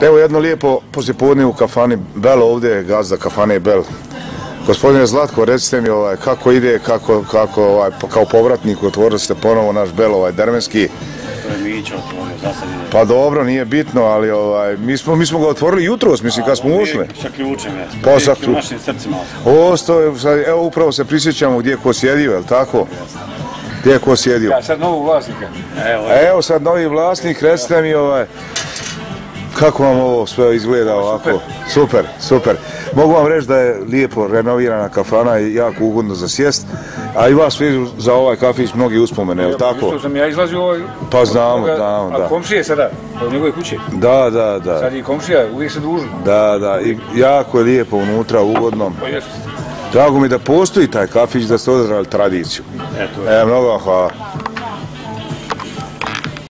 Evo jedno lijepo poslijepodne u kafani Bel, ovdje je gazda kafane Bel. Gospodine Zlatko, recite mi ovaj, kako ide, kako, kako ovaj, kao povratnik otvorili ste ponovo naš Bel, ovaj, dermenski. Pa dobro, nije bitno, ali ovaj, mi, smo, mi smo ga otvorili jutros, mislim, kad smo ušli. Sa ključem, jes. Pa sa Uvijek klju- U našim srcima ostao. Osto evo upravo se prisjećamo gdje je ko sjedio, je li tako? Gdje je ko sjedio? Ja sad novog vlasnika. Evo, Evo sad novi vlasnik, recite mi ovaj, kako vam ovo sve izgleda ovako? Super, super. Mogu vam reći da je lijepo renovirana kafana i jako ugodno za sjest, a i vas vidim za ovaj kafić mnogi uspomene, je li tako? Isto sam ja izlazio ovaj... Pa znamo, znamo, da. A komšije sada, od njegove kuće. Da, da, da, Sad i komšija, uvijek se družu. da, da, i jako je lijepo unutra, ugodno. Pa jesu. Drago mi da postoji taj kafić da ste održali tradiciju. eto, E, mnogo vam hvala.